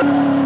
you